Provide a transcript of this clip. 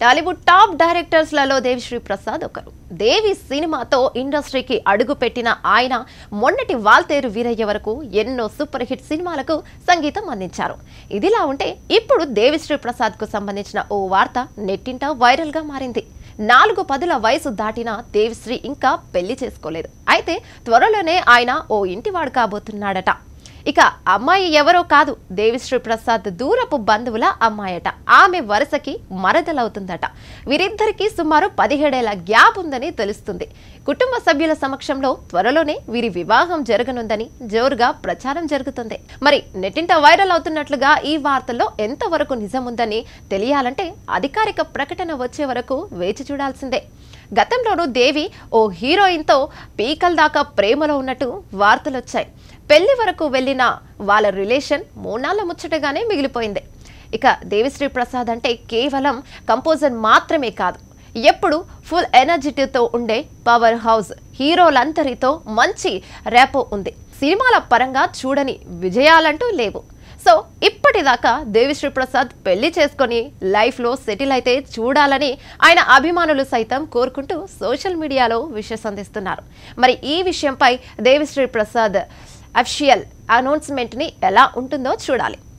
Tollywood top డైరెక్టర్స్లలో దేవిశ్రీ ప్రసాద్ ఒకరు. దేవి సినిమాతో ఇండస్ట్రీకి అడుగు పెట్టిన ఆయన మొన్నటి వాల్తేరు వీరయ్య వరకు ఎన్నో సూపర్ హిట్ సినిమాలకు సంగీతం అందించారు. ఇదిలా ఉంటే ఇప్పుడు దేవిశ్రీ ప్రసాద్కు సంబంధించిన ఓ వార్త నెట్టింట వైరల్గా మారింది. నాలుగు పదుల వయసు దాటిన దేవిశ్రీ ఇంకా పెళ్ళి చేసుకోలేదు. అయితే త్వరలోనే ఆయన ఓ ఇంటివాడు కాబోతున్నాడట. ఇక అమ్మాయి ఎవరో కాదు. దేవిశ్రీ ప్రసాద్ దూరపు బంధువుల అమ్మాయట. ఆమె వరుసకి మరదలవుతుందట. వీరిద్దరికీ సుమారు పదిహేడేళ్ళ గ్యాప్ ఉందని తెలుస్తుంది. కుటుంబ సభ్యుల సమక్షంలో త్వరలోనే వీరి వివాహం జరగనుందని జోరుగా ప్రచారం జరుగుతుంది. మరి నెట్టింట వైరల్ అవుతున్నట్లుగా ఈ వార్తల్లో ఎంతవరకు నిజముందని తెలియాలంటే అధికారిక ప్రకటన వచ్చే వరకు వేచి చూడాల్సిందే. గతంలోనూ దేవి ఓ హీరోయిన్తో పీకల్ దాకా ప్రేమలో ఉన్నట్టు వార్తలొచ్చాయి. పెళ్ళి వరకు వెళ్ళిన వాళ్ళ రిలేషన్ మూనాళ్ళ ముచ్చటగానే మిగిలిపోయింది. ఇక దేవిశ్రీ ప్రసాద్ అంటే కేవలం కంపోజర్ మాత్రమే కాదు ఎప్పుడు ఫుల్ ఎనర్జిటీతో ఉండే పవర్ హౌస్ హీరోలందరితో మంచి ర్యాపో ఉంది. సినిమాల పరంగా చూడని విజయాలంటూ లేవు. సో ఇప్పటిదాకా దేవిశ్రీ ప్రసాద్ పెళ్ళి చేసుకొని లైఫ్లో సెటిల్ అయితే చూడాలని ఆయన అభిమానులు సైతం కోరుకుంటూ సోషల్ మీడియాలో విషస్ అందిస్తున్నారు మరి ఈ విషయంపై దేవిశ్రీ ప్రసాద్ అఫిషియల్ అనౌన్స్మెంట్ని ఎలా ఉంటుందో చూడాలి.